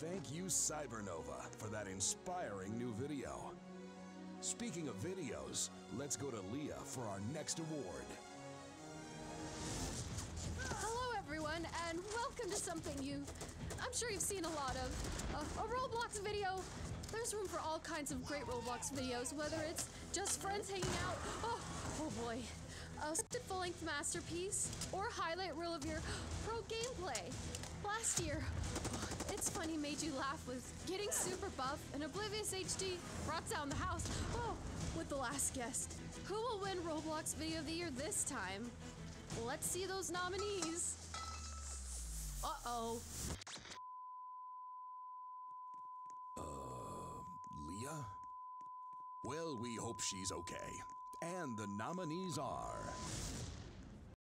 thank you, Cybernova, for that inspiring new video. Speaking of videos, let's go to Leah for our next award. Hello, everyone, and welcome to something you, I'm sure you've seen a lot of. Uh, a Roblox video. There's room for all kinds of great Roblox videos, whether it's just friends hanging out. Oh, oh boy. A full length masterpiece, or highlight reel of your pro gameplay. Last year, Funny made you laugh was getting super buff, and Oblivious HD brought down the house. Oh, with the last guest. Who will win Roblox Video of the Year this time? Let's see those nominees. Uh oh. Uh, Leah? Well, we hope she's okay. And the nominees are